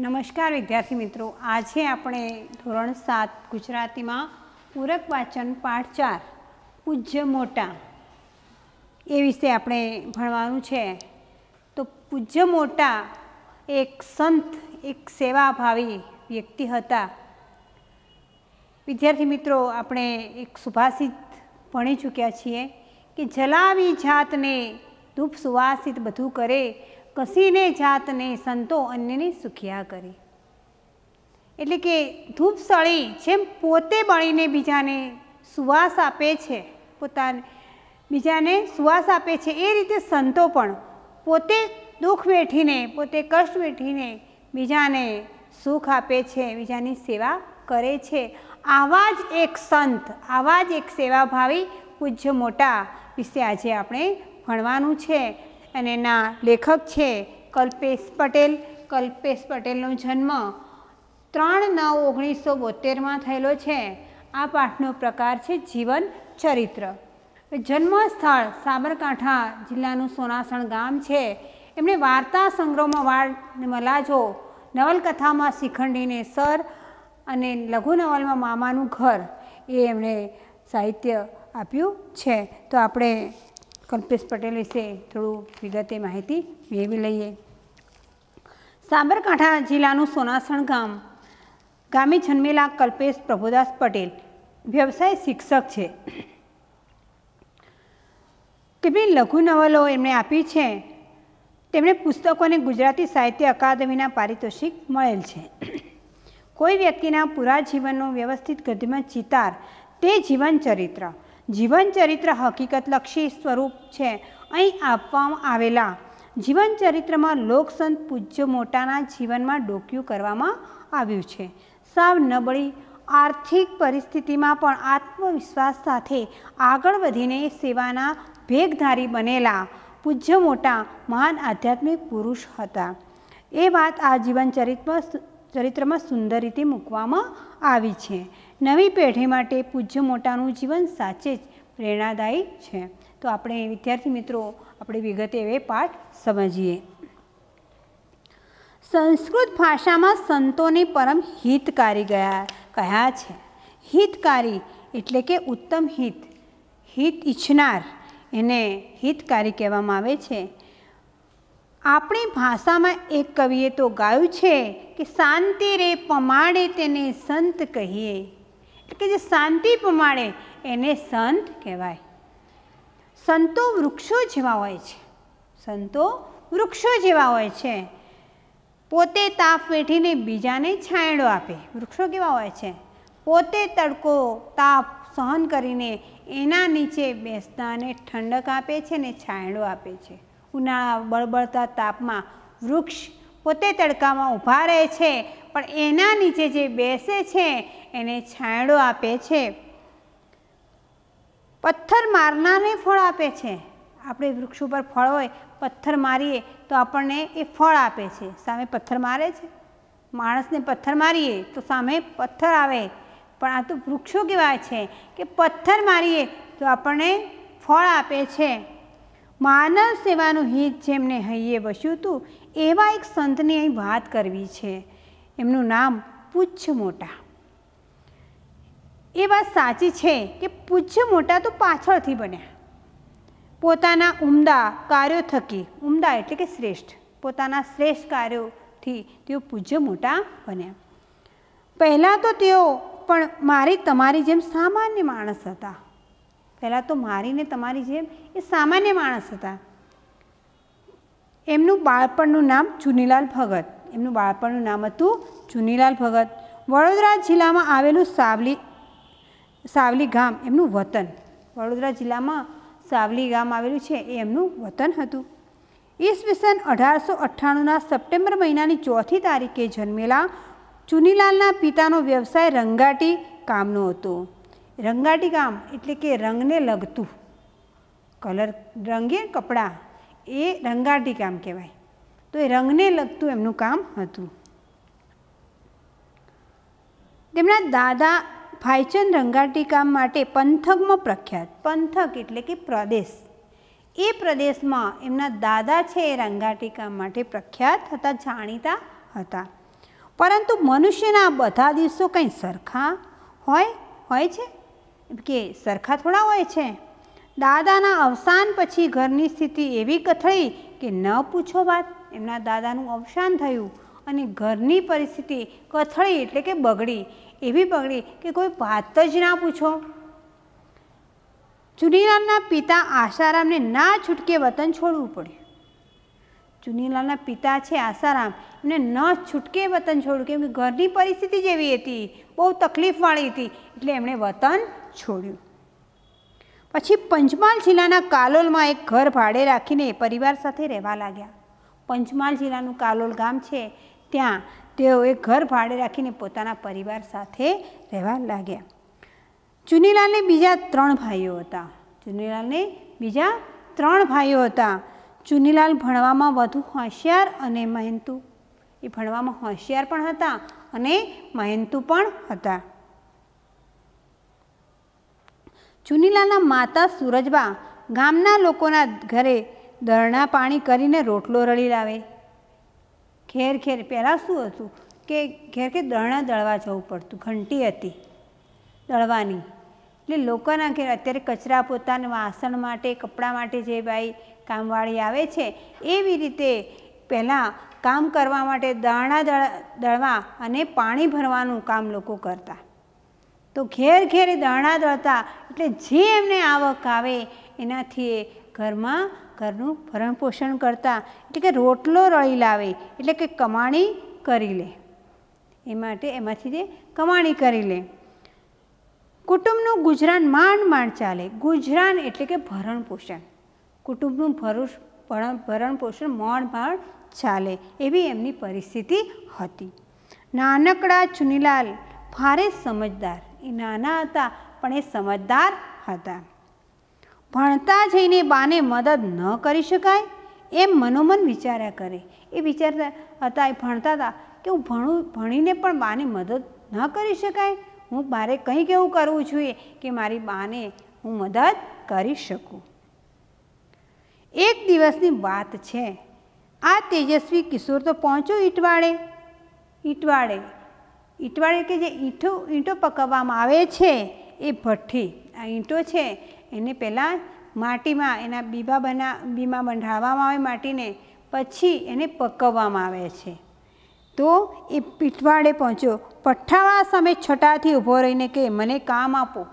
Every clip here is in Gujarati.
નમસ્કાર, વિદ્યાર્થી મિત્રો. આજે આપણે ધોરણ સાત ગુજરાતીમાં પૂરક વાચન પાઠ ચાર, પૂજ્ય મોટા, એ વિશે આપણે ભણવાનું છે. તો પૂજ્ય મોટા એક સંત, એક સેવાભાવી વ્યક્તિ હતા. વિદ્યાર્થી મિત્રો, આપણે એક સુભાષિત ભણી ચૂક્યા છીએ કે જલાવી જાતને ધૂપ સુવાસિત બધું કરે કસીને જાતને સંતો અન્યને સુખિયા કરે. એટલે કે ધૂપ સળી જેમ પોતે બળીને બીજાને સુવાસ આપે છે, પોતાને બીજાને સુવાસ આપે છે, એ રીતે સંતો પણ પોતે દુઃખ વેઠીને, પોતે કષ્ટ વેઠીને બીજાને સુખ આપે છે, બીજાની સેવા કરે છે. આવા જ એક સંત, આવા જ એક સેવાભાવી પૂજ્ય મોટા વિશે આજે આપણે ભણવાનું છે. અને એના લેખક છે કલ્પેશ પટેલ. કલ્પેશ પટેલનો જન્મ ત્રણ નવ ઓગણીસો બોતેરમાં થયેલો છે. આ પાઠનો પ્રકાર છે જીવન ચરિત્ર. જન્મ સ્થળ સાબરકાંઠા જિલ્લાનું સોનાસણ ગામ છે. એમણે વાર્તા સંગ્રહમાં વાળ મલાજો, નવલકથામાં શિખંડીને સર અને લઘુ નવલમાં મામાનું ઘર એ એમણે સાહિત્ય આપ્યું છે. તો આપણે કલ્પેશ પટેલ વિશે થોડું વિગતે માહિતી મેળવી લઈએ. સાબરકાંઠા જિલ્લાનું સોનાસણ ગામ, ગામે જન્મેલા કલ્પેશ પ્રભુદાસ પટેલ વ્યવસાય શિક્ષક છે. તેમની લઘુ નવલો એમણે આપી છે. તેમણે પુસ્તકોને ગુજરાતી સાહિત્ય અકાદમીના પારિતોષિક મળેલ છે. કોઈ વ્યક્તિના પૂરા જીવનનો વ્યવસ્થિત ગતિમાં ચિતાર તે જીવન ચરિત્ર જીવન ચરિત્ર હકીકતલક્ષી સ્વરૂપ છે. અહીં આપવામાં આવેલા જીવનચરિત્રમાં લોકસંત પૂજ્ય મોટાના જીવનમાં ડોક્યું કરવામાં આવ્યું છે. સાવ નબળી આર્થિક પરિસ્થિતિમાં પણ આત્મવિશ્વાસ સાથે આગળ વધીને સેવાના ભેગધારી બનેલા પૂજ્ય મોટા મહાન આધ્યાત્મિક પુરુષ હતા. એ વાત આ જીવન ચરિત્રમાં ચરિત્રમાં સુંદર રીતે મૂકવામાં આવી છે. નવી પેઢી માટે પૂજ્ય મોટાનું જીવન સાચે જ પ્રેરણાદાયી છે. તો આપણે વિદ્યાર્થી મિત્રો, આપણે વિગતે એ પાઠ સમજીએ. સંસ્કૃત ભાષામાં સંતોને પરમ હિતકારી ગયા કહ્યા છે? હિતકારી એટલે કે ઉત્તમ હિત હિત ઈચ્છનાર, એને હિતકારી કહેવામાં આવે છે. આપણી ભાષામાં એક કવિએ તો ગાયું છે કે શાંતિ રે પમાડે તેને સંત કહીએ. એટલે કે જે શાંતિ પમાડે એને સંત કહેવાય. સંતો વૃક્ષો જેવા હોય છે. સંતો વૃક્ષો જેવા હોય છે. પોતે તાપ વેઠીને બીજાને છાંયડો આપે. વૃક્ષો કેવા હોય છે? પોતે તડકો તાપ સહન કરીને એના નીચે બેસતાને ઠંડક આપે છે ને છાંયડો આપે છે. ઉનાળા બળબળતા તાપમાં વૃક્ષ પોતે તડકામાં ઊભા રહે છે, પણ એના નીચે જે બેસે છે, એને છાંયડો આપે છે. પથ્થર મારનારને ફળ આપે છે. આપણે વૃક્ષ ઉપર ફળ હોય, પથ્થર મારીએ, તો આપણને એ ફળ આપે છે. સામે પથ્થર મારે છે. માણસને પથ્થર મારીએ, તો સામે પથ્થર આવે. પણ આ તો વૃક્ષો કહેવાય છે કે પથ્થર મારીએ, તો આપણને ફળ આપે છે. માનવ સેવાનું હિત જેમને હૈયે વસ્યું હતું એવા એક સંતની અહીં વાત કરવી છે. એમનું નામ પૂછ મોટા એ વાત સાચી છે કે પૂજ્ય મોટા તો પાછળથી બન્યા. પોતાના ઉમદા કાર્યો થકી, ઉમદા એટલે કે શ્રેષ્ઠ, પોતાના શ્રેષ્ઠ કાર્યોથી તેઓ પૂજ્ય મોટા બન્યા. પહેલાં તો તેઓ, પણ મારી તમારી જેમ સામાન્ય માણસ હતા. પહેલાં તો મારીને તમારી જેમ એ સામાન્ય માણસ હતા. એમનું બાળપણનું નામ ચુનીલાલ ભગત. એમનું બાળપણનું નામ હતું ચુનીલાલ ભગત. વડોદરા જિલ્લામાં આવેલું સાવલી સાવલી ગામ એમનું વતન. વડોદરા જિલ્લામાં સાવલી ગામ આવેલું છે એ એમનું વતન હતું. ઈસવીસન અઢારસો અઠ્ઠાણુંના સપ્ટેમ્બર મહિનાની ચોથી તારીખે જન્મેલા ચુનીલાલના પિતાનો વ્યવસાય રંગાટી કામનો હતો. રંગાટી કામ એટલે કે રંગને લગતું. કલર, રંગે કપડાં એ રંગાટી કામ કહેવાય. તો એ રંગને લગતું એમનું કામ હતું. તેમના દાદા ભાઈચંદ રંગાટી કામ માટે પંથકમાં પ્રખ્યાત. પંથક એટલે કે પ્રદેશ. એ પ્રદેશમાં એમના દાદા છે એ રંગાટી કામ માટે પ્રખ્યાત હતા, જાણીતા હતા. પરંતુ મનુષ્યના બધા દિવસો કંઈ સરખા હોય હોય છે? કે સરખા થોડા હોય છે? દાદાના અવસાન પછી ઘરની સ્થિતિ એવી કથળી કે ન પૂછો વાત. એમના દાદાનું અવસાન થયું અને ઘરની પરિસ્થિતિ કથળી એટલે કે બગડી. એવી બગડી કે કોઈ વાત જ ના પૂછો. ચુનીલાલના પિતા આશારામને ના છૂટકે વતન છોડવું પડ્યું. ચુનીલાલના પિતા છે આશારામ, એમને ન છૂટકે વતન છોડ્યું કેમ કે ઘરની પરિસ્થિતિ જેવી હતી, બહુ તકલીફવાળી હતી, એટલે એમણે વતન છોડ્યું. પછી પંચમહાલ જિલ્લાના કાલોલમાં એક ઘર ભાડે રાખીને પરિવાર સાથે રહેવા લાગ્યા. પંચમહાલ જિલ્લાનું કાલોલ ગામ છે, ત્યાં તેઓ એક ઘર ભાડે રાખીને પોતાના પરિવાર સાથે રહેવા લાગ્યા. ચુનીલાલને બીજા ત્રણ ભાઈઓ હતા. ચુનીલાલને બીજા ત્રણ ભાઈઓ હતા. ચુનીલાલ ભણવામાં વધુ હોશિયાર અને મહેનતુ. એ ભણવામાં હોશિયાર પણ હતા અને મહેનતુ પણ હતા. ચુનીલાલના માતા સૂરજબા ગામના લોકોના ઘરે દરણા પાણી કરીને રોટલો રળી લાવે. ઘેર ઘેર, પહેલાં શું હતું કે ઘેર ઘેર દળણા દળવા જવું પડતું, ઘંટી હતી દળવાની. એટલે લોકોના ઘેર અત્યારે કચરા પોતાના વાસણ માટે, કપડાં માટે જે ભાઈ કામવાળી આવે છે, એવી રીતે પહેલાં કામ કરવા માટે દાણા દળવા અને પાણી ભરવાનું કામ લોકો કરતા. તો ઘેર ઘેર દાણા દળતા, એટલે જે એમને આવક આવે, એનાથી ઘરમાં ઘરનું ભરણ પોષણ કરતા, એટલે કે રોટલો રળી લાવે, એટલે કે કમાણી કરી લે. એ માટે એમાંથી જે કમાણી કરી લે. કુટુંબનું ગુજરાન માંડ માંડ ચાલે. ગુજરાન એટલે કે ભરણ પોષણ કુટુંબનું ભરૂષ ભરણ પોષણ માંડ માંડ ચાલે એવી એમની પરિસ્થિતિ હતી. નાનકડા ચુનીલાલ ભારે સમજદાર. એ નાના હતા, પણ એ સમજદાર હતા. ભણતા જઈને બાને મદદ ન કરી શકાય એમ મનોમન વિચાર્યા કરે. એ વિચારતા હતા, એ ભણતા હતા કે હું ભણું, ભણીને પણ બાને મદદ ન કરી શકાય. હું મારે કંઈક એવું કરવું જોઈએ કે મારી બાને હું મદદ કરી શકું. એક દિવસની વાત છે. આ તેજસ્વી કિશોર તો પહોંચ્યો ઈટવાડે. ઈટવાડે. ઈંટવાળી કે જે ઈંટો ઈંટો પકવવામાં આવે છે એ ભઠ્ઠી. આ ઈંટો છે એને પહેલાં માટીમાં, એના બીબા બના બીમાં બંધાવવામાં આવે માટીને, પછી એને પકવવામાં આવે છે. તો એ પીઠવાડે પહોંચ્યો. પઠ્ઠાવાળા સામે છટાથી ઊભો રહીને કે, મને કામ આપો.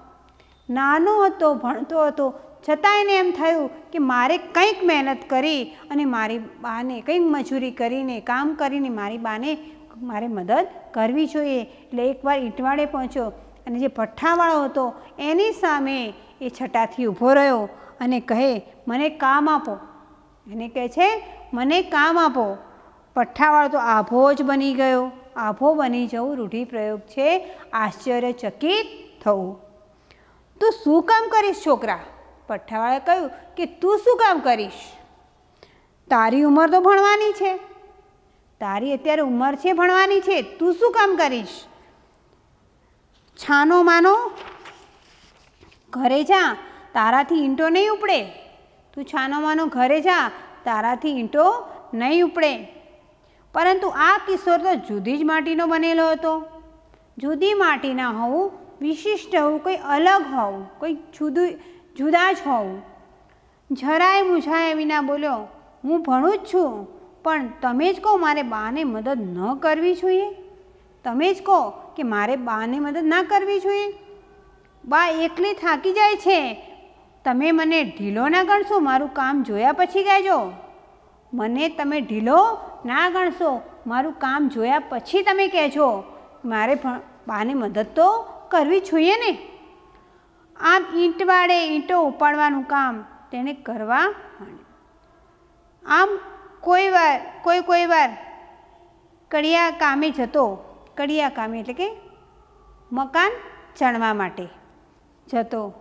નાનો હતો, ભણતો હતો. છતાં એને એમ થયું કે, મારે કંઈક મહેનત કરી અને મારી બાને કંઈક મજૂરી કરીને, કામ કરીને મારી બાને મારે મદદ કરવી જોઈએ. એટલે એકવાર ઈંટવાડે પહોંચ્યો. અને જે ભઠ્ઠાવાળો હતો, એની સામે એ છટાથી ઊભો રહ્યો અને કહે, મને કામ આપો. એને કહે છે, મને કામ આપો. પઠ્ઠાવાળો તો આભો જ બની ગયો. આભો બની જવું રૂઢિપ્રયોગ છે, આશ્ચર્યચકિત થવું. તું શું કામ કરીશ છોકરા? પઠ્ઠાવાળાએ કહ્યું, કે તું શું કામ કરીશ? તારી ઉંમર તો ભણવાની છે. તારી અત્યારે ઉંમર છે ભણવાની છે. તું શું કામ કરીશ? છાનો માનો ઘરે જા, તારાથી ઈંટો નહીં ઉપડે. તું છાનો માનો ઘરે જા, તારાથી ઈંટો નહીં ઉપડે. પરંતુ આ કિશોર તો જુદી જ માટીનો બનેલો હતો. જુદી માટીના હોવું વિશિષ્ટ હોવું, કંઈ અલગ હોવું, કંઈ જુદું, જુદા જ હોવું. જરાય મૂંઝાયા વિના બોલ્યો, હું ભણું જ છું, પણ તમે જ કહો મારે બાને મદદ ન કરવી જોઈએ? તમે જ કહો કે મારે બાને મદદ ના કરવી જોઈએ? બા એકલી થાકી જાય છે. તમે મને ઢીલો ના ગણશો, મારું કામ જોયા પછી કહેજો મને તમે ઢીલો ના ગણશો, મારું કામ જોયા પછી તમે કહેજો. મારે બાને મદદ તો કરવી જોઈએ ને. આમ ઈંટ વાળે ઈંટો ઉપાડવાનું કામ તેણે કરવા આમ કોઈ વાર, કોઈ કોઈ વાર કડિયા કામે જતો, કડિયા કામે એટલે કે મકાન ચણવા માટે. જતો.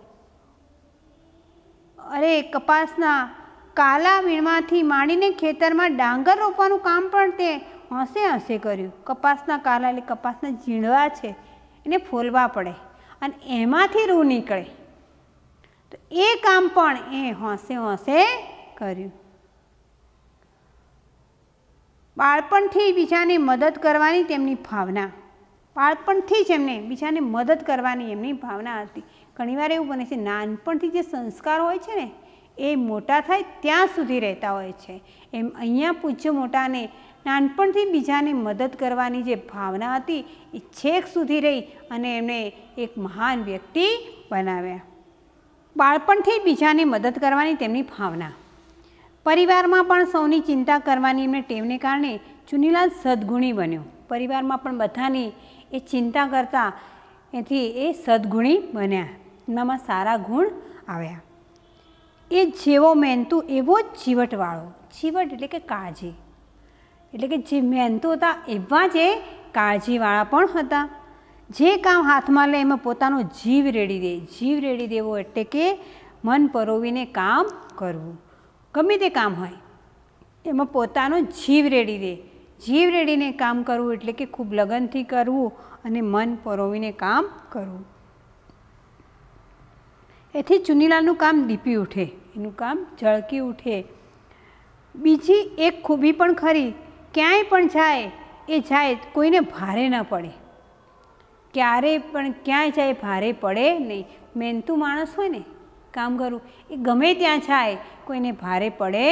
અરે, કપાસના કાલા વીણમાંથી માંડીને ખેતરમાં ડાંગર રોપવાનું કામ પણ તે હસે હસે કર્યું. કપાસના કાલા એટલે કપાસના ઝીણવા છે, એને ફોલવા પડે અને એમાંથી રૂ નીકળે. તો એ કામ પણ એ હોંશે હોંશે કર્યું. બાળપણથી બીજાને મદદ કરવાની તેમની ભાવના. બાળપણથી જ એમને બીજાને મદદ કરવાની એમની ભાવના હતી. ઘણીવાર એવું બને છે, નાનપણથી જે સંસ્કાર હોય છે ને, એ મોટા થાય ત્યાં સુધી રહેતા હોય છે. એમ અહીંયા પૂજ્ય મોટાને, નાનપણથી બીજાને મદદ કરવાની જે ભાવના હતી, એ છેક સુધી રહી અને એમને એક મહાન વ્યક્તિ બનાવ્યા. બાળપણથી બીજાને મદદ કરવાની તેમની ભાવના. પરિવારમાં પણ સૌની ચિંતા કરવાની એમને ટેવને કારણે ચુનીલાલ સદગુણી બન્યો. પરિવારમાં પણ બધાની એ ચિંતા કરતા એથી એ સદગુણી બન્યા. એનામાં સારા ગુણ આવ્યા. એ જેવો મહેનતુ, એવો જ ચીવટવાળો. ચીવટ એટલે કે કાળજી. એટલે કે જે મહેનતુ હતા, એવા જ એ કાળજીવાળા પણ હતા. જે કામ હાથમાં લે, એમાં પોતાનો જીવ રેડી દે. જીવ રેડી દેવો એટલે કે મન પરોવીને કામ કરવું. ગમે તે કામ હોય, એમાં પોતાનો જીવ રેડી દે. જીવ રેડીને કામ કરવું એટલે કે ખૂબ લગનથી કરવું અને મન પરોવીને કામ કરવું. એથી ચુનીલાલનું કામ દીપી ઉઠે, એનું કામ ઝળકી ઉઠે. બીજી એક ખૂબી પણ ખરી, ક્યાંય પણ જાય, એ જાય કોઈને ભારે ન પડે. ક્યારેય પણ ક્યાંય જાય ભારે પડે નહીં. મહેનતું માણસ હોય ને, કામ કરવું એ ગમે ત્યાં જાય, કોઈને ભારે પડે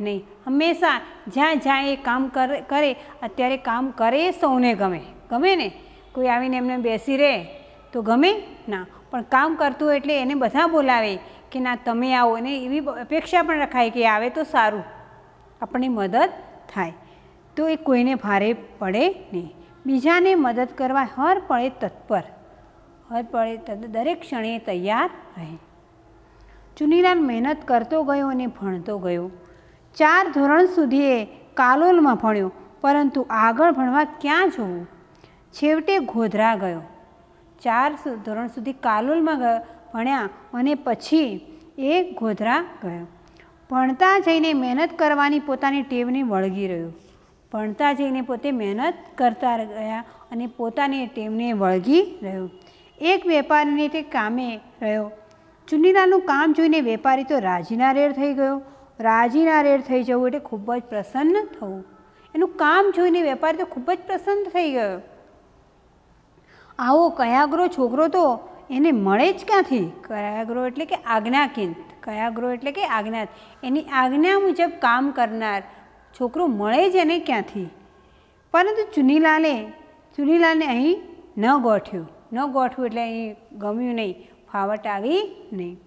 નહીં. હંમેશા જ્યાં જાય એ કામ કરે, અત્યારે કામ કરે સૌને ગમે. ગમે ને? કોઈ આવીને એમને બેસી રહે, તો ગમે? ના. પણ કામ કરતું એટલે એને બધા બોલાવે કે ના તમે આવો ને એવી અપેક્ષા પણ રખાય કે આવે તો સારું. આપણને મદદ થાય. તો એ કોઈને ભારે પડે નહીં. બીજાને મદદ કરવા હર પળે તત્પર. હર પળે દરેક ક્ષણે તૈયાર રહે. ચુનીલાલ મહેનત કરતો ગયો અને ભણતો ગયો. ચાર ધોરણ સુધી એ કાલોલમાં ભણ્યો, પરંતુ આગળ ભણવા ક્યાં જવું? છેવટે ગોધરા ગયો. ચાર ધોરણ સુધી કાલોલમાં ભણ્યા અને પછી એ ગોધરા ગયો. ભણતા જઈને મહેનત કરવાની પોતાની ટેવને વળગી રહ્યું. ભણતા જઈને પોતે મહેનત કરતા ગયા અને પોતાની ટેવને વળગી રહ્યો. એક વેપારીને તે કામે રહ્યો. ચુનીલાલનું કામ જોઈને વેપારી તો રાજીના રેડ થઈ ગયો. રાજીના રેડ થઈ જવું એટલે ખૂબ જ પ્રસન્ન થવું. એનું કામ જોઈને વેપારી તો ખૂબ જ પ્રસન્ન થઈ ગયો. આવો કયાગ્રો છોકરો તો એને મળે જ ક્યાંથી? કયાગ્રો એટલે કે આજ્ઞાકિંત. કયાગ્રો એટલે કે આજ્ઞા. એની આજ્ઞા મુજબ કામ કરનાર છોકરો મળે જ એને ક્યાંથી? પરંતુ ચુનીલાલે, ચુનીલાલને અહીં ન ગોઠ્યું ન ગોઠવું એટલે અહીં ગમ્યું નહીં. ફાવટ આવી નહીં.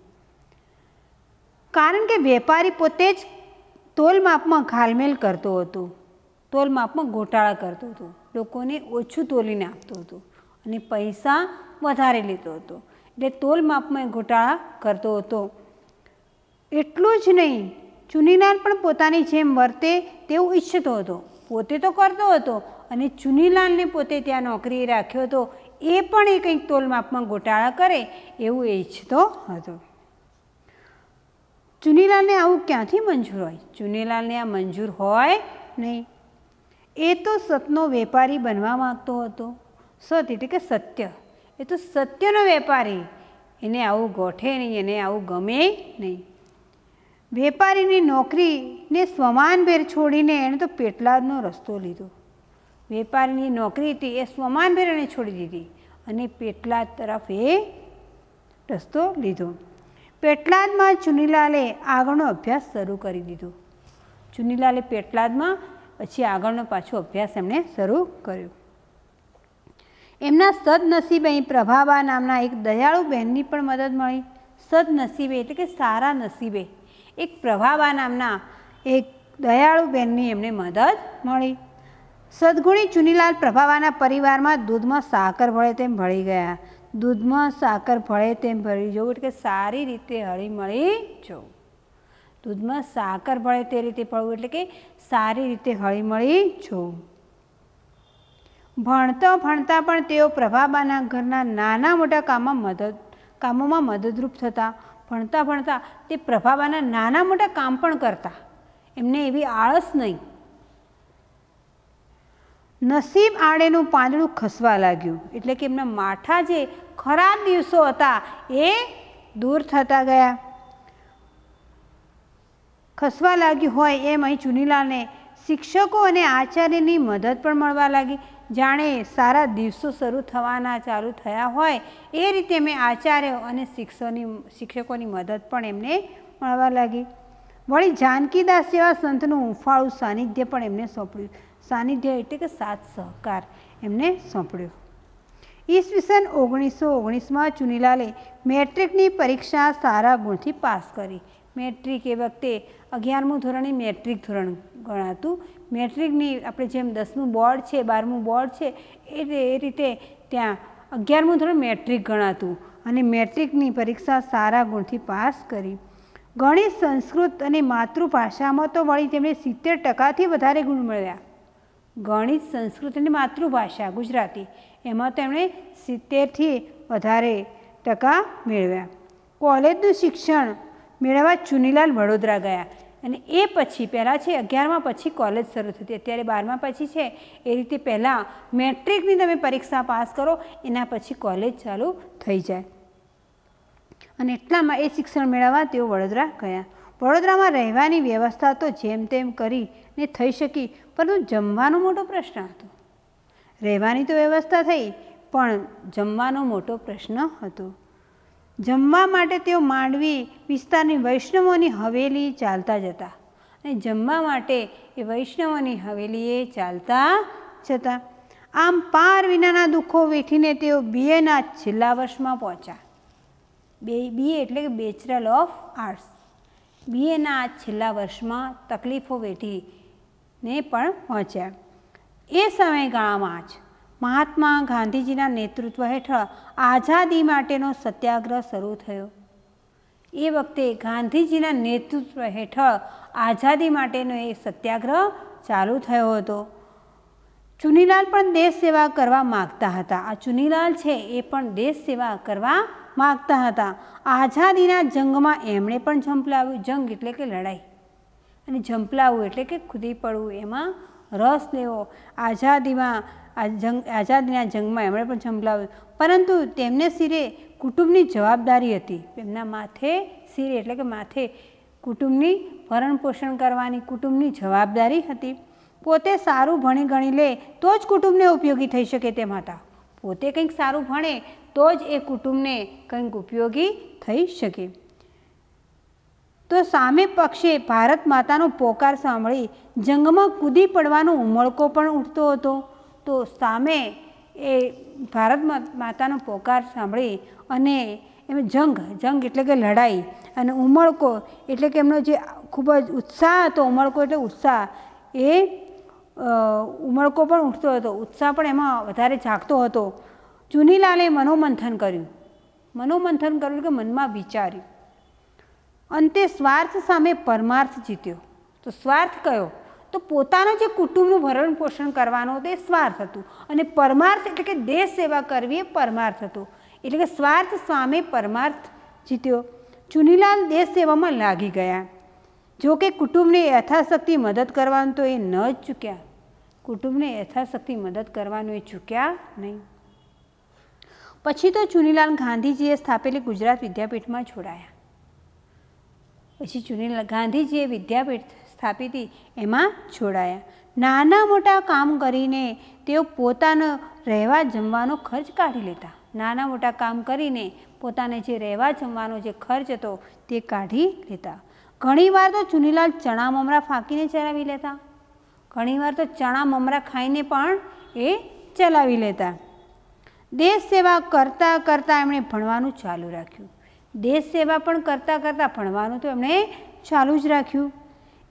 કારણ કે વેપારી પોતે જ તોલ માપમાં ઘાલમેલ કરતો હતો. તોલ માપમાં ગોટાળા કરતો હતો. લોકોને ઓછું તોલીને આપતો હતો. અને પૈસા વધારે લીધો હતો. એટલે તોલ માપમાં ગોટાળા કરતો હતો. એટલું જ નહીં, ચુનીલાલ પણ પોતાની જેમ વર્તે તેવું ઈચ્છતો હતો. પોતે તો કરતો હતો અને ચુનીલાલને પોતે ત્યાં નોકરીએ રાખ્યો હતો. એ પણ એ કંઈક તોલ માપમાં ગોટાળા કરે એવું એ ઈચ્છતો હતો. ચુનીલાલને આવું ક્યાંથી મંજૂર હોય? ચુનીલાલને આ મંજૂર હોય નહીં. એ તો સતનો વેપારી બનવા માગતો હતો. સત એટલે કે સત્ય. એ તો સત્યનો વેપારી. એને આવું ગોઠે નહીં, એને આવું ગમે નહીં. વેપારીની નોકરીને સ્વમાનભેર છોડીને એણે તો પેટલાદનો રસ્તો લીધો. વેપારીની નોકરી હતી, એ સ્વમાનભેર એણે છોડી દીધી અને પેટલાદ તરફ એ રસ્તો લીધો. પેટલાદમાં ચુનીલાલે આગળનો અભ્યાસ શરૂ કરી દીધો. ચુનીલાલે પેટલાદમાં પછી આગળનો પાછો અભ્યાસ એમણે શરૂ કર્યો. એમના સદનસીબે અહીં પ્રભાબા નામના એક દયાળુ બહેનની પણ મદદ મળી. સદનસીબે એટલે કે સારા નસીબે. એક પ્રભાબા નામના એક દયાળુ બહેનની એમને મદદ મળી. સદગુણી ચુનીલાલ પ્રભાવાના પરિવારમાં દૂધમાં સાકર ભળે તેમ ભળી ગયા. દૂધમાં સાકર ભળે તેમ ભળી જવું એટલે કે સારી રીતે હળીમળી જવું. દૂધમાં સાકર ભળે તે રીતે પડવું એટલે કે સારી રીતે હળીમળી જવું. ભણતો ભણતા પણ તેઓ પ્રભાબાના ઘરના નાના મોટા કામમાં મદદ, કામોમાં મદદરૂપ થતા. ભણતા ભણતા તે પ્રભાબાના નાના મોટા કામ પણ કરતા. એમને એવી આળસ નહીં. નસીબ આડેનું પાંદડું ખસવા લાગ્યું. એટલે કે એમના માઠા જે ખરાબ દિવસો હતા એ દૂર થતા ગયા. ખસવા લાગ્યું હોય એમ અહીં ચુનીલાલને શિક્ષકો અને આચાર્યની મદદ પણ મળવા લાગી. જાણે સારા દિવસો શરૂ થવાના ચાલુ થયા હોય, એ રીતે મેં આચાર્યો અને શિક્ષકોની શિક્ષકોની મદદ પણ એમને મળવા લાગી. વળી જાનકીદાસ જેવા સંતનું હુંફાળું સાનિધ્ય પણ એમને સોંપડ્યું સાનિધ્ય એટલે કે સાથ સહકાર એમને સોંપડ્યો ઈસવીસન ઓગણીસો ઓગણીસમાં ચુનીલાલે મેટ્રિકની પરીક્ષા સારા ગુણથી પાસ કરી. મેટ્રિક એ વખતે અગિયારમું ધોરણ એ મેટ્રિક ધોરણ ગણાતું. મેટ્રિકની આપણે જેમ દસમું બોર્ડ છે, બારમું બોર્ડ છે, એ રીતે ત્યાં અગિયારમું ધોરણ મેટ્રિક ગણાતું અને મેટ્રિકની પરીક્ષા સારા ગુણથી પાસ કરી. ઘણી સંસ્કૃત અને માતૃભાષામાં તો વળી તેમણે સિત્તેર ટકાથી વધારે ગુણ મળ્યા. ગણિત, સંસ્કૃત અને માતૃભાષા ગુજરાતી, એમાં તેમણે સિત્તેરથી વધારે ટકા મેળવ્યા. કોલેજનું શિક્ષણ મેળવવા ચુનીલાલ વડોદરા ગયા. અને એ પછી, પહેલાં છે અગિયારમાં, પછી કોલેજ શરૂ થતી. અત્યારે બારમા પછી છે, એ રીતે પહેલાં મેટ્રિકની તમે પરીક્ષા પાસ કરો, એના પછી કોલેજ ચાલુ થઈ જાય. અને એટલામાં એ શિક્ષણ મેળવવા તેઓ વડોદરા ગયા. વડોદરામાં રહેવાની વ્યવસ્થા તો જેમ તેમ કરીને થઈ શકી, પરંતુ જમવાનો મોટો પ્રશ્ન હતો. રહેવાની તો વ્યવસ્થા થઈ, પણ જમવાનો મોટો પ્રશ્ન હતો. જમવા માટે તેઓ માંડવી વિસ્તારની વૈષ્ણવોની હવેલી ચાલતા જતા અને જમવા માટે એ વૈષ્ણવોની હવેલીએ ચાલતા જતા. આમ પાર વિનાના દુઃખો વેઠીને તેઓ બીએના છેલ્લા વર્ષમાં પહોંચ્યા. બે, બીએ એટલે કે બેચરલ ઓફ આર્ટ્સ બીએના છેલ્લા વર્ષમાં તકલીફો વેઠીને પણ પહોંચ્યા. એ સમયગાળામાં જ મહાત્મા ગાંધીજીના નેતૃત્વ હેઠળ આઝાદી માટેનો સત્યાગ્રહ શરૂ થયો. એ વખતે ગાંધીજીના નેતૃત્વ હેઠળ આઝાદી માટેનો એ સત્યાગ્રહ ચાલુ થયો હતો. ચુનીલાલ પણ દેશ સેવા કરવા માગતા હતા. આ ચુનીલાલ છે એ પણ દેશ સેવા કરવા માગતા હતા. આઝાદીના જંગમાં એમણે પણ ઝંપલાવ્યું. જંગ એટલે કે લડાઈ. અને ઝંપલાવવું એટલે કે ખુદી પડવું એમાં રસ લેવો. આઝાદીમાં, આ જંગ, આઝાદીના જંગમાં એમણે પણ જંભલાવ્યું પરંતુ તેમને શિરે કુટુંબની જવાબદારી હતી. એમના માથે શિરે, એટલે કે માથે કુટુંબની ભરણ પોષણ કરવાની કુટુંબની જવાબદારી હતી. પોતે સારું ભણી ગણી લે, તો જ કુટુંબને ઉપયોગી થઈ શકે તેમ હતા પોતે કંઈક સારું ભણે, તો જ એ કુટુંબને કંઈક ઉપયોગી થઈ શકે. તો સામે પક્ષે ભારત માતાનો પોકાર સાંભળી જંગમાં કૂદી પડવાનો ઉમળકો પણ ઉઠતો હતો. તો સામે એ ભારત માતાનો પોકાર સાંભળી અને એમ જંગ જંગ એટલે કે લડાઈ અને ઉમળકો એટલે કે એમનો જે ખૂબ જ ઉત્સાહ હતો, ઉમળકો એટલે ઉત્સાહ એ ઉમળકો પણ ઉઠતો હતો, ઉત્સાહ પણ એમાં વધારે જાગતો હતો. ચુનીલાલે મનોમંથન કર્યું. મનોમંથન કર્યું કે મનમાં વિચાર્યું. અંતે સ્વાર્થ સામે પરમાર્થ જીત્યો. તો સ્વાર્થ કયો? તો પોતાના જે કુટુંબનું ભરણ પોષણ કરવાનો તે સ્વાર્થ હતું. અને પરમાર્થ એટલે કે દેશ સેવા કરવી એ પરમાર્થ હતો. એટલે કે સ્વાર્થ સામે પરમાર્થ જીત્યો. ચુનીલાલ દેશ સેવામાં લાગી ગયા. જો કે કુટુંબને યથાશક્તિ મદદ કરવાનું તો એ ન જ ચૂક્યા. કુટુંબને યથાશક્તિ મદદ કરવાનું એ ચૂક્યા નહીં. પછી તો ચુનીલાલ ગાંધીજીએ સ્થાપેલી ગુજરાત વિદ્યાપીઠમાં જોડાયા. પછી ચુનીલાલ ગાંધીજીએ વિદ્યાપીઠ સ્થાપિત એમાં જોડાયા. નાના મોટા કામ કરીને તેઓ પોતાનો રહેવા જમવાનો ખર્ચ કાઢી લેતા. નાના મોટા કામ કરીને પોતાને જે રહેવા જમવાનો જે ખર્ચ હતો તે કાઢી લેતા. ઘણીવાર તો ચુનીલાલ ચણા મમરા ફાંકીને ચલાવી લેતા. ઘણીવાર તો ચણા મમરા ખાઈને પણ એ ચલાવી લેતા. દેશ સેવા કરતાં કરતાં એમણે ભણવાનું ચાલુ રાખ્યું. દેશ સેવા પણ કરતાં કરતાં ભણવાનું તો એમણે ચાલુ જ રાખ્યું.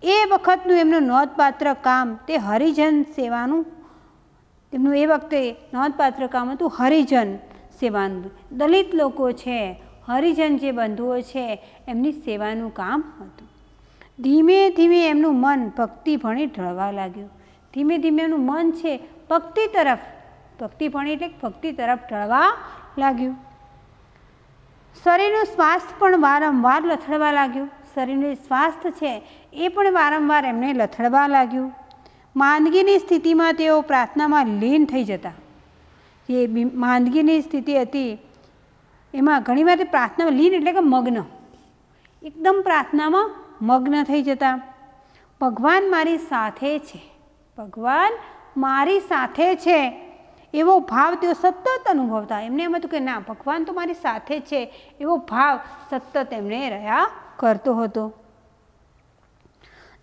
એ વખતનું એમનું નોંધપાત્ર કામ તે હરિજન સેવાનું તેમનું એ વખતે નોંધપાત્ર કામ હતું હરિજન સેવાનું. દલિત લોકો છે, હરિજન જે બંધુઓ છે, એમની સેવાનું કામ હતું. ધીમે ધીમે એમનું મન ભક્તિ ભણી ઢળવા લાગ્યું. ધીમે ધીમે એમનું મન છે ભક્તિ તરફ, ભક્તિ ભણી એટલે ભક્તિ તરફ ઢળવા લાગ્યું. શરીરનું સ્વાસ્થ્ય પણ વારંવાર લથડવા લાગ્યું. શરીરનું સ્વાસ્થ્ય છે એ પણ વારંવાર એમને લથડવા લાગ્યું. માંદગીની સ્થિતિમાં તેઓ પ્રાર્થનામાં લીન થઈ જતા. એ માંદગીની સ્થિતિ હતી. એમાં ઘણીવાર પ્રાર્થનામાં લીન એટલે કે મગ્ન. એકદમ પ્રાર્થનામાં મગ્ન થઈ જતા. ભગવાન મારી સાથે છે. ભગવાન મારી સાથે છે. એવો ભાવ તેઓ સતત અનુભવતા. એમને એમ હતું કે ના, ભગવાન તો મારી સાથે છે. એવો ભાવ સતત એમને રહ્યા કરતો હતો.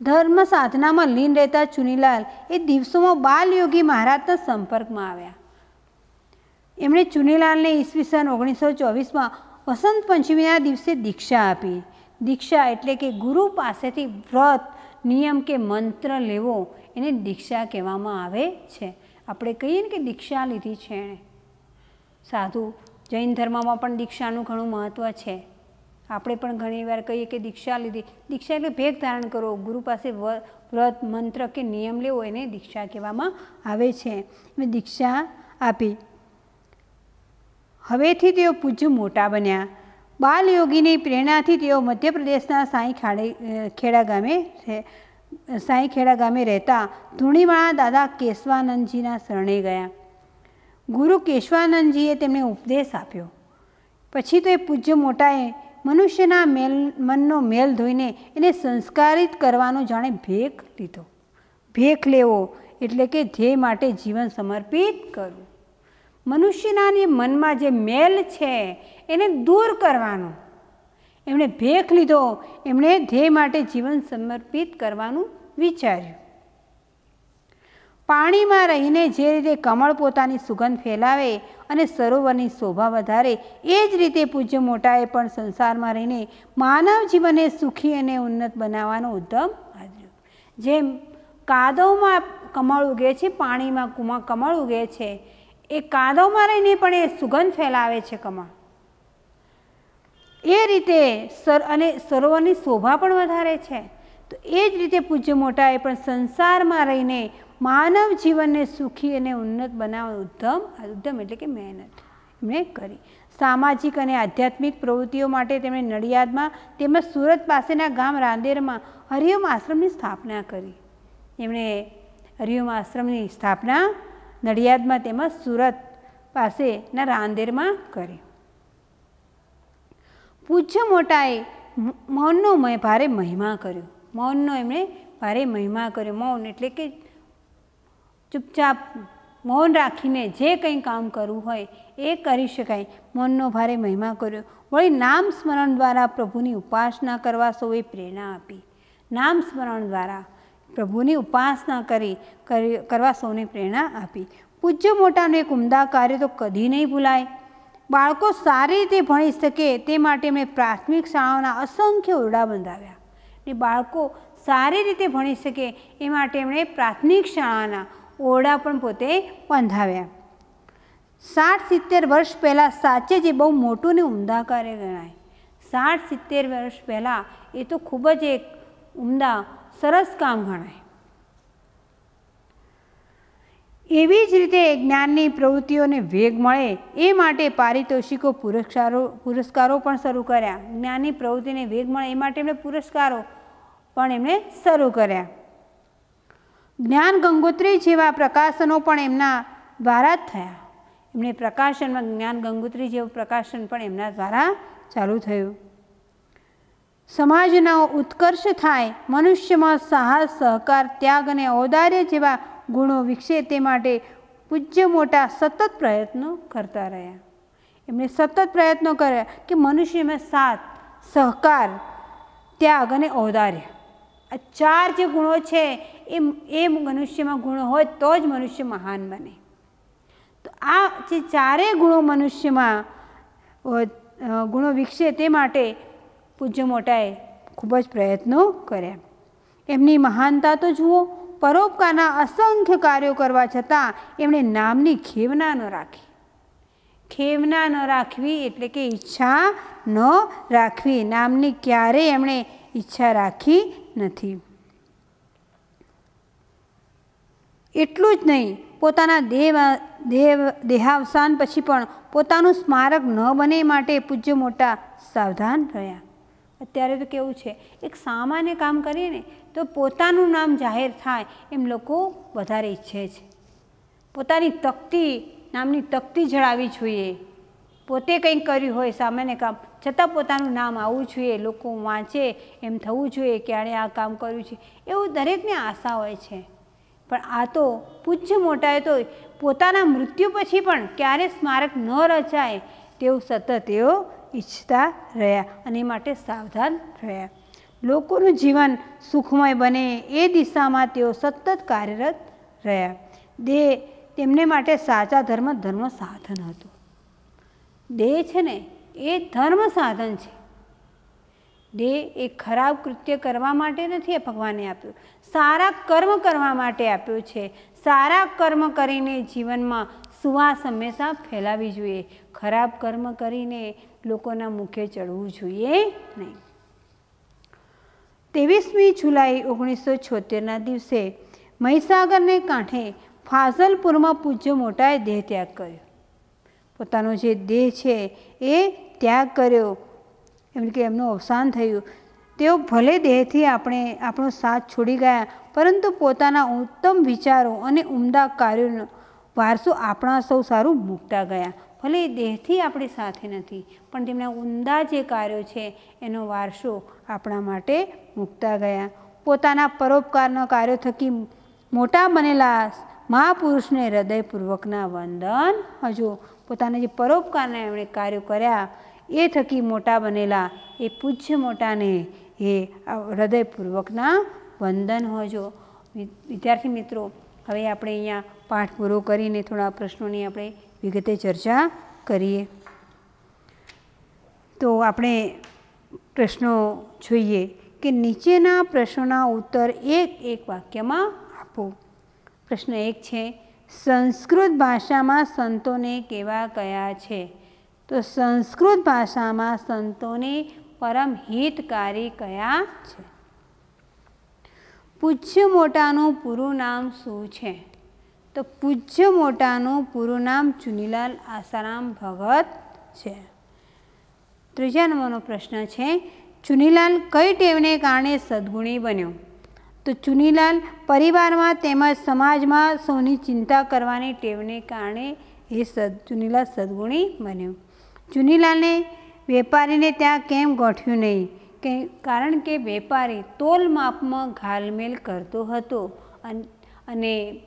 ધર્મ સાધનામાં લીન રહેતા ચુનીલાલ એ દિવસોમાં બાલયોગી મહારાજના સંપર્કમાં આવ્યા. એમણે ચુનીલાલને ઈસવીસન ઓગણીસો ચોવીસમાં વસંત પંચમીના દિવસે દીક્ષા આપી. દીક્ષા એટલે કે ગુરુ પાસેથી વ્રત, નિયમ કે મંત્ર લેવો એને દીક્ષા કહેવામાં આવે છે. આપણે કહીએ ને કે દીક્ષા લીધી છે એણે. સાધુ જૈન ધર્મમાં પણ દીક્ષાનું ઘણું મહત્ત્વ છે. આપણે પણ ઘણીવાર કહીએ કે દીક્ષા લીધી. દીક્ષા એટલે ભેગ ધારણ કરો. ગુરુ પાસે વ્રત, મંત્ર કે નિયમ લેવો એને દીક્ષા કહેવામાં આવે છે. મેં દીક્ષા આપી. હવેથી તેઓ પૂજ્ય મોટા બન્યા. બાલયોગીની પ્રેરણાથી તેઓ મધ્યપ્રદેશના સાંઈ ખાડે ખેડા ગામે છે. સાંઈ ખેડા ગામે રહેતા ધૂણીવાળા દાદા કેશવાનંદજીના શરણે ગયા. ગુરુ કેશવાનંદજીએ તેમને ઉપદેશ આપ્યો. પછી તો એ પૂજ્ય મોટાએ મનુષ્યના મેલ, મનનો મેલ ધોઈને એને સંસ્કારિત કરવાનો જાણે ભેખ લીધો. ભેખ લેવો એટલે કે ધ્યેય માટે જીવન સમર્પિત કરવું. મનુષ્યના મનમાં જે મેલ છે એને દૂર કરવાનો એમણે ભેખ લીધો. એમણે ધ્યેય માટે જીવન સમર્પિત કરવાનું વિચાર્યું. પાણીમાં રહીને જે રીતે કમળ પોતાની સુગંધ ફેલાવે અને સરોવરની શોભા વધારે, એ જ રીતે પૂજ્ય મોટાએ પણ સંસારમાં રહીને માનવ જીવનને સુખી અને ઉન્નત બનાવવાનો ઉદ્યમ આદર્યો. જેમ કાદવમાં કમળ ઉગે છે, પાણીમાં કુમા કમળ ઉગે છે, એ કાદવમાં રહીને પણ એ સુગંધ ફેલાવે છે કમળ. એ રીતે સર અને સરોવરની શોભા પણ વધારે છે. તો એ જ રીતે પૂજ્ય મોટાએ પણ સંસારમાં રહીને માનવ જીવનને સુખી અને ઉન્નત બનાવવા ઉદ્ધમ ઉદ્ધમ એટલે કે મહેનત એમણે કરી. સામાજિક અને આધ્યાત્મિક પ્રવૃત્તિઓ માટે તેમણે નડિયાદમાં તેમજ સુરત પાસેના ગામ રાંદેરમાં હરિઓમ આશ્રમની સ્થાપના કરી. એમણે હરિઓમ આશ્રમની સ્થાપના નડિયાદમાં તેમજ સુરત પાસેના રાંદેરમાં કરી. પૂજ્ય મોટાએ મૌનનો ભારે મહિમા કર્યો. મૌનનો એમણે ભારે મહિમા કર્યો. મૌન એટલે કે ચૂપચાપ મૌન રાખીને જે કંઈ કામ કરવું હોય એ કરી શકાય. મૌનનો ભારે મહિમા કર્યો. વળી નામ સ્મરણ દ્વારા પ્રભુની ઉપાસના કરવા સૌએ પ્રેરણા આપી. નામ સ્મરણ દ્વારા પ્રભુની ઉપાસના કરી, કરવા સૌને પ્રેરણા આપી. પૂજ્ય મોટાનું એક ઉમદા કાર્ય તો કદી નહીં ભૂલાય. બાળકો સારી રીતે ભણી શકે તે માટે એમણે પ્રાથમિક શાળાઓના અસંખ્ય ઓરડા બંધાવ્યા. ને બાળકો સારી રીતે ભણી શકે એ માટે એમણે પ્રાથમિક શાળાના ઓરડા પણ પોતે બંધાવ્યા. સાઠ સિત્તેર વર્ષ પહેલાં સાચે જ બહુ મોટું ને ઉમદા કાર્ય ગણાય. સાઠ સિત્તેર વર્ષ પહેલાં એ તો ખૂબ જ એક ઉમદા, સરસ કામ ગણાય. એવી જ રીતે જ્ઞાનની પ્રવૃત્તિઓને વેગ મળે એ માટે પારિતોષિકો પુરસ્કારો પુરસ્કારો પણ શરૂ કર્યા. જ્ઞાનની પ્રવૃત્તિને વેગ મળે એ માટે એમણે પુરસ્કારો પણ એમણે શરૂ કર્યા. જ્ઞાન ગંગોત્રી જેવા પ્રકાશનો પણ એમના દ્વારા જ થયા. એમણે પ્રકાશનમાં જ્ઞાન ગંગોત્રી જેવું પ્રકાશન પણ એમના દ્વારા ચાલુ થયું. સમાજનો ઉત્કર્ષ થાય, મનુષ્યમાં સાહસ, સહકાર, ત્યાગ અને ઔદાર્ય જેવા ગુણો વિકસે તે માટે પૂજ્ય મોટા સતત પ્રયત્નો કરતા રહ્યા. એમણે સતત પ્રયત્નો કર્યા કે મનુષ્યમાં સાથ, સહકાર, ત્યાગ અને ઔદાર્ય. આ ચાર જે ગુણો છે એ એ મનુષ્યમાં ગુણો હોય તો જ મનુષ્ય મહાન બને. તો આ જે ચારેય ગુણો મનુષ્યમાં ગુણો વિકસે તે માટે પૂજ્ય મોટાએ ખૂબ જ પ્રયત્નો કર્યા. એમની મહાનતા તો જુઓ પરોપકારના અસંખ્ય કાર્યો કરવા છતાં એમણે નામની ખેવના ન રાખી. ખેવના ન રાખવી એટલે કે ઈચ્છા ન રાખવી, નામની ક્યારેય એમણે ઈચ્છા રાખી નથી. એટલું જ નહીં, પોતાના દેવ દેવ, દેહાવસાન પછી પણ પોતાનું સ્મારક ન બને માટે પૂજ્ય મોટા સાવધાન રહ્યા. અત્યારે તો કેવું છે, એક સામાન્ય કામ કરીએ ને તો પોતાનું નામ જાહેર થાય એમ લોકો વધારે ઈચ્છે છે. પોતાની તકતી, નામની તકતી જળાવી જોઈએ. પોતે કંઈક કર્યું હોય સામાન્ય કામ, છતાં પોતાનું નામ આવવું જોઈએ, લોકો વાંચે, એમ થવું જોઈએ કે આણે આ કામ કર્યું છે, એવું દરેકને આશા હોય છે. પણ આ તો પૂજ્ય મોટાએ તો પોતાના મૃત્યુ પછી પણ ક્યારે સ્મારક ન રચાય તેવું સતત તેઓ ઈચ્છતા રહ્યા અને માટે સાવધાન રહ્યા. લોકોનું જીવન સુખમય બને એ દિશામાં તેઓ સતત કાર્યરત રહ્યા. દે તેમને માટે સાચા ધર્મ ધર્મ સાધન હતું. દેહ છે ને, એ ધર્મ સાધન છે. દેહ એ ખરાબ કૃત્ય કરવા માટે નથી ભગવાને આપ્યું. સારા કર્મ કરવા માટે આપ્યું છે. સારા કર્મ કરીને જીવનમાં સુવાસ હંમેશા ફેલાવી જોઈએ. ખરાબ કર્મ કરીને લોકોના મુખે ચડવું જોઈએ નહીં. ત્રેવીસમી જુલાઈ ઓગણીસો છોતેરના દિવસે મહીસાગરને કાંઠે ફાઝલપુરમાં પૂજ્ય મોટાએ દેહ ત્યાગ કર્યો. પોતાનો જે દેહ છે એ ત્યાગ કર્યો. એમ કે એમનું અવસાન થયું. તેઓ ભલે દેહથી આપણે આપણો સાથ છોડી ગયા, પરંતુ પોતાના ઉત્તમ વિચારો અને ઉમદા કાર્યોનો વારસો આપણા સૌ સારું મૂકતા ગયા. ભલે દેહથી આપણી સાથે નથી, પણ તેમના ઊંડા જે કાર્યો છે, એનો વારસો આપણા માટે મૂકતા ગયા. પોતાના પરોપકારના કાર્યો થકી મોટા બનેલા મહાપુરુષને હૃદયપૂર્વકના વંદન, હજુ પોતાના જે પરોપકારના એમણે કાર્યો કર્યા, એ થકી મોટા બનેલા, એ પૂજ્ય મોટાને એ હૃદયપૂર્વકના વંદન હોજો. વિદ્યાર્થી મિત્રો, હવે આપણે અહીંયા પાઠ પૂરો કરીને થોડા પ્રશ્નોની આપણે વિગતે ચર્ચા કરીએ. તો આપણે પ્રશ્નો જોઈએ કે નીચેના પ્રશ્નોના ઉત્તર એક એક વાક્યમાં આપો. પ્રશ્ન એક છે, સંસ્કૃત ભાષામાં સંતોને કેવા કયા છે? તો સંસ્કૃત ભાષામાં સંતોને પરમ હિતકારી કયા છે? પૂજ્ય મોટાનું પૂરું નામ શું છે? તો પૂજ્ય મોટાનું પૂરું નામ ચુનીલાલ આસારામ ભગત છે. ત્રીજા નંબરનો પ્રશ્ન છે, ચુનીલાલ કઈ ટેવને કારણે સદગુણી બન્યો? તો ચુનીલાલ પરિવારમાં તેમજ સમાજમાં સૌની ચિંતા કરવાની ટેવને કારણે એ સદ, ચુનીલાલ સદગુણી બન્યો. ચુનીલાલને વેપારીને ત્યાં કેમ ગોઠ્યું નહીં? કે, કારણ કે વેપારી તોલ માપમાં ઘાલમેલ કરતો હતો અને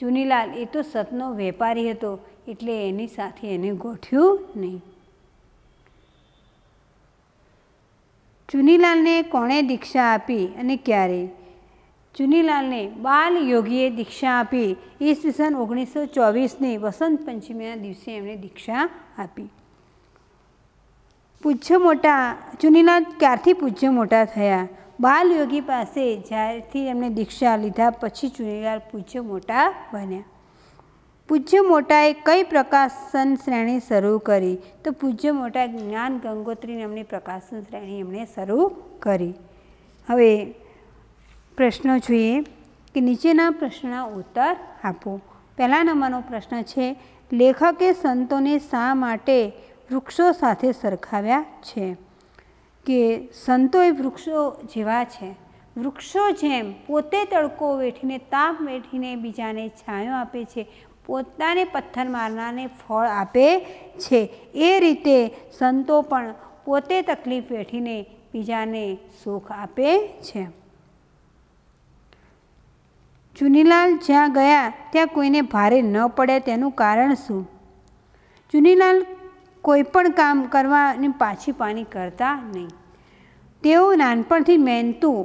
ચુનીલાલ, એ તો સતનો વેપારી હતો, એટલે એની સાથે એને ગોઠ્યું નહીં. ચુનીલાલને કોણે દીક્ષા આપી અને ક્યારે? ચુનીલાલને બાલ યોગીએ દીક્ષા આપી. ઈસવીસન ઓગણીસો ચોવીસની વસંત પંચમીના દિવસે એમણે દીક્ષા આપી. પૂજ્ય મોટા, ચુનીલાલ ક્યારથી પૂજ્ય મોટા થયા? બાલ યોગી પાસે જ્યારથી એમણે દીક્ષા લીધા, પછી ચુનીલાલ પૂજ્ય મોટા બન્યા. પૂજ્ય મોટાએ કઈ પ્રકાશન શ્રેણી શરૂ કરી? તો પૂજ્ય મોટા જ્ઞાન ગંગોત્રી નામની પ્રકાશન શ્રેણી એમણે શરૂ કરી. હવે પ્રશ્નો જોઈએ કે નીચેના પ્રશ્નના ઉત્તર આપો. પહેલા નંબરનો પ્રશ્ન છે, લેખકે સંતોને શા માટે વૃક્ષો સાથે સરખાવ્યા છે? કે સંતો એ વૃક્ષો જેવા છે. વૃક્ષો જેમ પોતે તડકો વેઠીને તાપ વેઠીને બીજાને છાંયો આપે છે, પોતાને પથ્થર મારનારને ફળ આપે છે. એ રીતે સંતો પણ પોતે તકલીફ વેઠીને બીજાને સુખ આપે છે. ચુનીલાલ જ્યાં ગયા, ત્યાં કોઈને ભારે ન પડે તેનું કારણ શું? ચુનીલાલ કોઈ પણ કામ કરવાની પાછી પાની કરતા નહીં. તેઓ નાનપણથી મહેનતું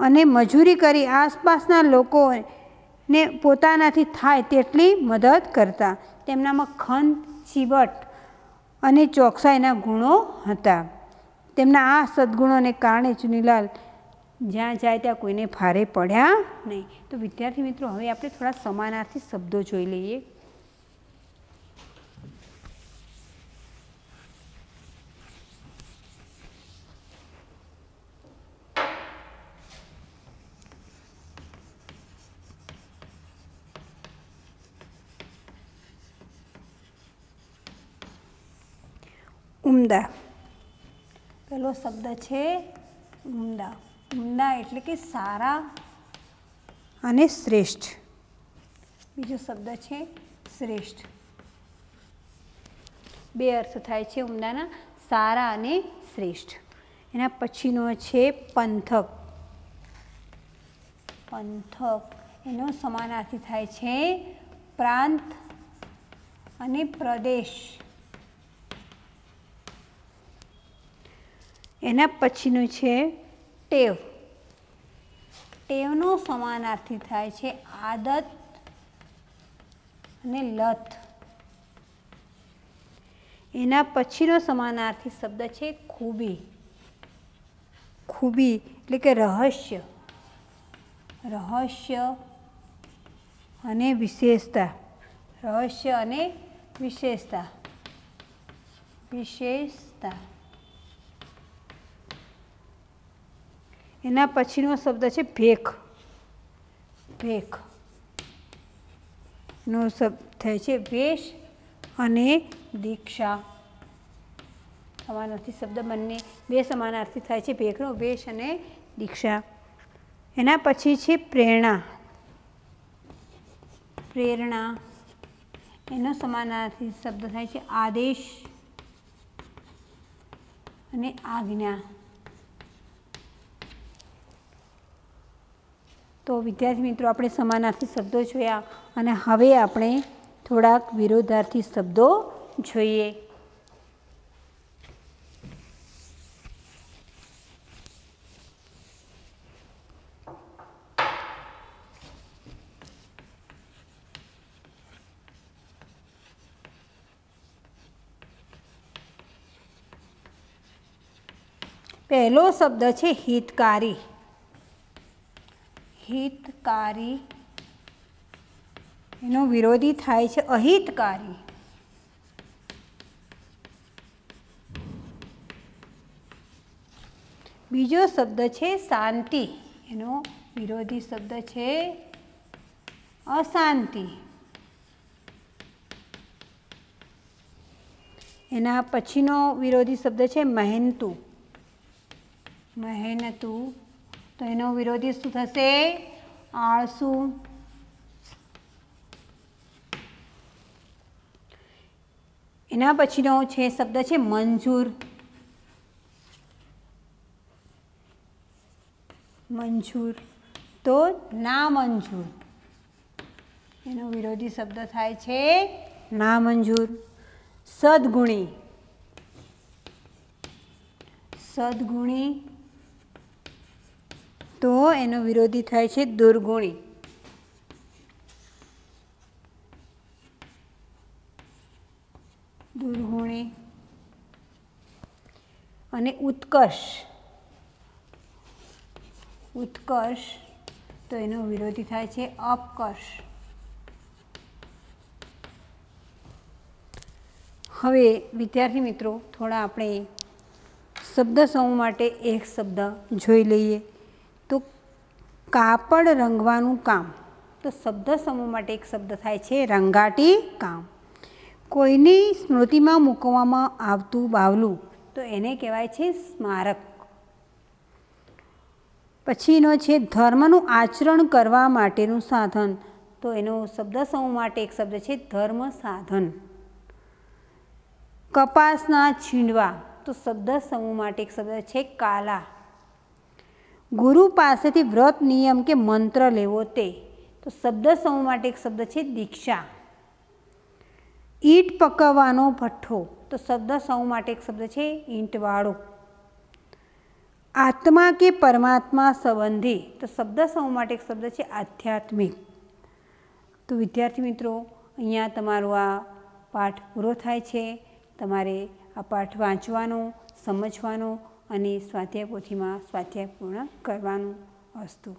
અને મજૂરી કરી આસપાસના લોકોને પોતાનાથી થાય તેટલી મદદ કરતા. તેમનામાં ખંત, ચીવટ અને ચોકસાઈના ગુણો હતા. તેમના આ સદગુણોને કારણે ચુનીલાલ જ્યાં જાય ત્યાં કોઈને ભારે પડ્યા નહીં. તો વિદ્યાર્થી મિત્રો, હવે આપણે થોડા સમાનાર્થી શબ્દો જોઈ લઈએ. ઉમદા. પહેલો શબ્દ છે ઉમદા. ઉમદા એટલે કે સારા અને શ્રેષ્ઠ. બીજો શબ્દ છે શ્રેષ્ઠ. બે અર્થ થાય છે ઉમદાના. સારા અને શ્રેષ્ઠ. એના પછીનો છે પંથક. પંથક. એનો સમાનાર્થી થાય છે પ્રાંત અને પ્રદેશ. એના પછીનું છે ટેવ. ટેવનો સમાનાર્થી થાય છે આદત અને લત. એના પછીનો સમાનાર્થી શબ્દ છે ખૂબી. ખૂબી એટલે કે રહસ્ય. રહસ્ય અને વિશેષતા. રહસ્ય અને વિશેષતા. વિશેષતા. એના પછીનો શબ્દ છે ભેખ. ભેખ. નો શબ્દ થાય છે વેશ અને દીક્ષા. સમાનાર્થી શબ્દ બંને, બે સમાનાર્થી થાય છે ભેખનો વેશ અને દીક્ષા. એના પછી છે પ્રેરણા. પ્રેરણા. એનો સમાનાર્થી શબ્દ થાય છે આદેશ અને આજ્ઞા. તો વિદ્યાર્થી મિત્રો, આપણે સમાનાર્થી શબ્દો જોયા અને હવે આપણે થોડાક વિરોધાર્થી શબ્દો જોઈએ. પહેલો શબ્દ છે હિતકારી. હિતકારી એનો વિરોધી થાય છે અહિતકારી. બીજો શબ્દ છે શાંતિ. એનો વિરોધી શબ્દ છે અશાંતિ. એના પછીનો વિરોધી શબ્દ છે મહેનતુ. મહેનતુ તો એનો વિરોધી શું થશે? આળસુ. એના પછીનો છે શબ્દ છે મંજૂર. મંજૂર. તો ના મંજૂર. એનો વિરોધી શબ્દ થાય છે ના મંજૂર. સદગુણી. સદગુણી તો એનો વિરોધી થાય છે દુર્ગુણી. દુર્ગુણી. અને ઉત્કર્ષ. ઉત્કર્ષ તો એનો વિરોધી થાય છે અપકર્ષ. હવે વિદ્યાર્થી મિત્રો, થોડા આપણે શબ્દ સમૂહ માટે એક શબ્દ જોઈ લઈએ. કાપડ રંગવાનું કામ. તો શબ્દ સમૂહ માટે એક શબ્દ થાય છે રંગાટી કામ. કોઈની સ્મૃતિમાં મૂકવામાં આવતું બાવલું, તો એને કહેવાય છે સ્મારક. પછીનો છે ધર્મનું આચરણ કરવા માટેનું સાધન, તો એનો શબ્દ સમૂહ માટે એક શબ્દ છે ધર્મ સાધન. કપાસના છીંડવા, તો શબ્દ સમૂહ માટે એક શબ્દ છે કાલા. ગુરુ પાસેથી વ્રત નિયમ કે મંત્ર લેવો તે. તો શબ્દ સમૂહ માટે એક શબ્દ છે દીક્ષા. ઈંટ પકવવાનો ભઠ્ઠો. તો શબ્દ સમૂહ માટે એક શબ્દ છે ઈંટવાળો. આત્મા કે પરમાત્મા સંબંધી. તો શબ્દ સમૂહ માટે એક શબ્દ છે આધ્યાત્મિક. તો વિદ્યાર્થી મિત્રો, અહીંયા તમારો આ પાઠ પૂરો થાય છે. તમારે આ પાઠ વાંચવાનો, સમજવાનો અને સ્વાધ્યાય પોથીમાં સ્વાધ્યાય પૂર્ણ કરવાનું અસ્તુ.